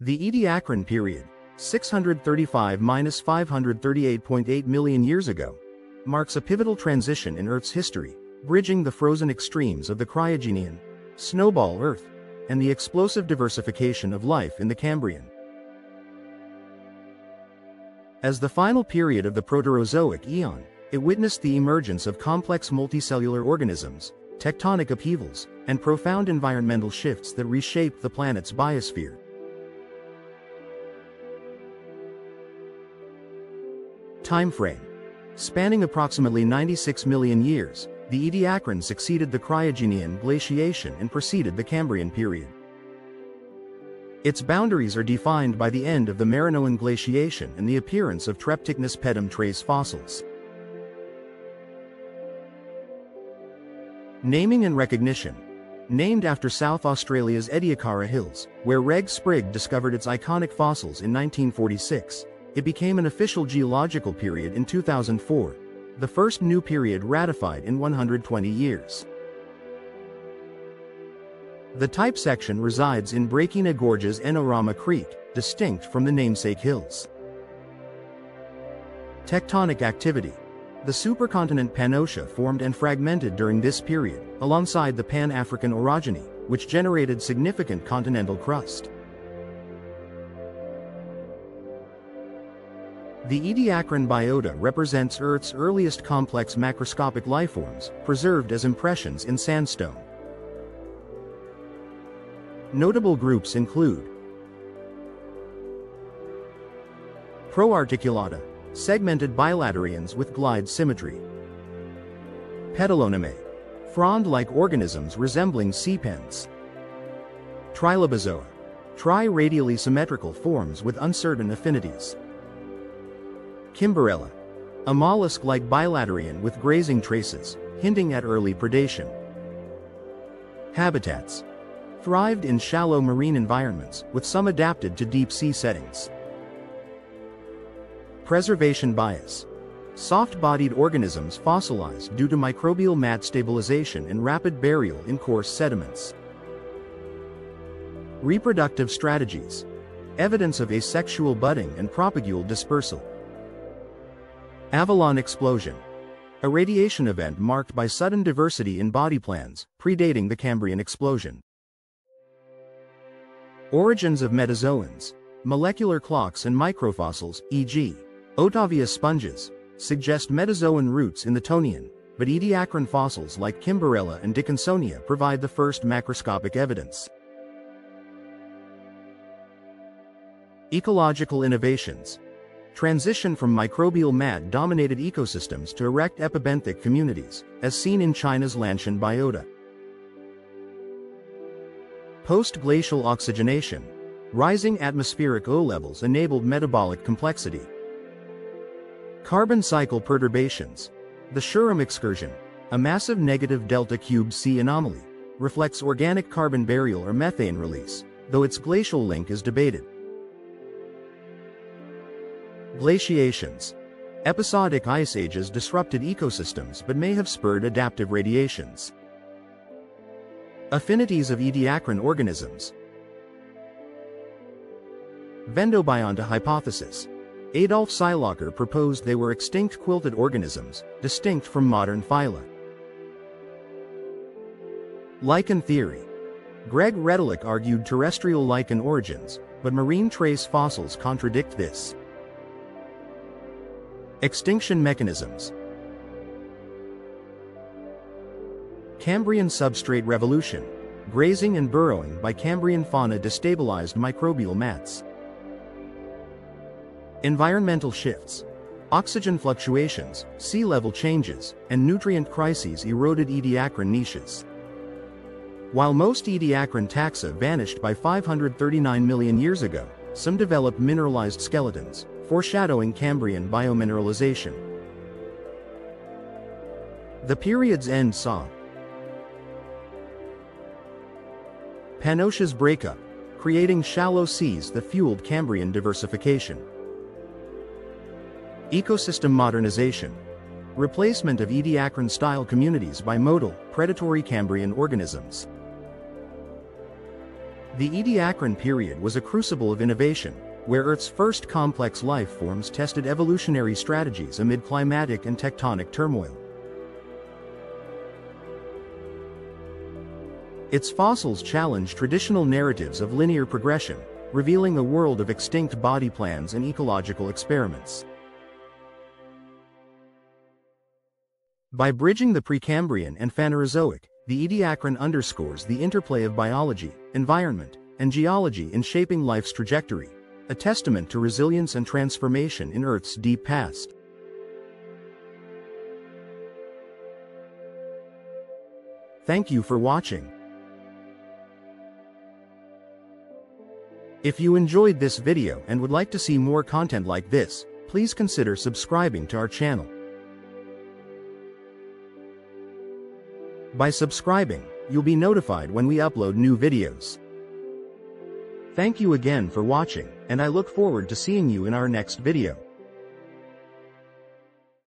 The Ediacaran period, 635-538.8 million years ago, marks a pivotal transition in Earth's history, bridging the frozen extremes of the Cryogenian, snowball Earth, and the explosive diversification of life in the Cambrian. As the final period of the Proterozoic eon, it witnessed the emergence of complex multicellular organisms, tectonic upheavals, and profound environmental shifts that reshaped the planet's biosphere. Time frame. Spanning approximately 96 million years, the Ediacaran succeeded the Cryogenian glaciation and preceded the Cambrian period. Its boundaries are defined by the end of the Marinoan glaciation and the appearance of Treptichnus pedum trace fossils. Naming and recognition. Named after South Australia's Ediacara Hills, where Reg Sprigg discovered its iconic fossils in 1946, it became an official geological period in 2004, the first new period ratified in 120 years. The type section resides in Brachina Gorge's Enorama Creek, distinct from the namesake hills. Tectonic activity. The supercontinent Pannotia formed and fragmented during this period, alongside the Pan-African orogeny, which generated significant continental crust. The Ediacaran biota represents Earth's earliest complex macroscopic lifeforms, preserved as impressions in sandstone. Notable groups include Proarticulata, segmented bilaterians with glide symmetry. Petalonamae, frond-like organisms resembling sea pens. Trilobozoa, tri-radially symmetrical forms with uncertain affinities. Kimberella, a mollusk-like bilaterian with grazing traces, hinting at early predation. Habitats, thrived in shallow marine environments, with some adapted to deep-sea settings. Preservation bias. Soft-bodied organisms fossilize due to microbial mat stabilization and rapid burial in coarse sediments. Reproductive strategies. Evidence of asexual budding and propagule dispersal. Avalon explosion. A radiation event marked by sudden diversity in body plans, predating the Cambrian explosion. Origins of metazoans. Molecular clocks and microfossils, e.g. Otavia sponges, suggest metazoan roots in the Tonian, but Ediacaran fossils like Kimberella and Dickinsonia provide the first macroscopic evidence. Ecological innovations. Transition from microbial mat-dominated ecosystems to erect epibenthic communities, as seen in China's Lantian biota. Post-glacial oxygenation. Rising atmospheric O levels enabled metabolic complexity. Carbon cycle perturbations. The Shuram excursion, a massive negative delta cube C anomaly, reflects organic carbon burial or methane release, though its glacial link is debated. Glaciations. Episodic ice ages disrupted ecosystems but may have spurred adaptive radiations. Affinities of Ediacaran organisms. Vendobionta hypothesis. Adolf Seilacher proposed they were extinct quilted organisms, distinct from modern phyla. Lichen theory. Greg Retallack argued terrestrial lichen origins, but marine trace fossils contradict this. Extinction mechanisms. Cambrian substrate revolution. Grazing and burrowing by Cambrian fauna destabilized microbial mats. Environmental shifts. Oxygen fluctuations, sea level changes, and nutrient crises eroded Ediacaran niches. While most Ediacaran taxa vanished by 539 million years ago, some developed mineralized skeletons, foreshadowing Cambrian biomineralization. The period's end saw Pannotia's breakup, creating shallow seas that fueled Cambrian diversification. Ecosystem modernization. Replacement of Ediacaran-style communities by modal, predatory Cambrian organisms. The Ediacaran period was a crucible of innovation, where Earth's first complex life forms tested evolutionary strategies amid climatic and tectonic turmoil. Its fossils challenge traditional narratives of linear progression, revealing a world of extinct body plans and ecological experiments. By bridging the Precambrian and Phanerozoic, the Ediacaran underscores the interplay of biology, environment, and geology in shaping life's trajectory, a testament to resilience and transformation in Earth's deep past. Thank you for watching. If you enjoyed this video and would like to see more content like this, please consider subscribing to our channel. By subscribing, you'll be notified when we upload new videos. Thank you again for watching, and I look forward to seeing you in our next video.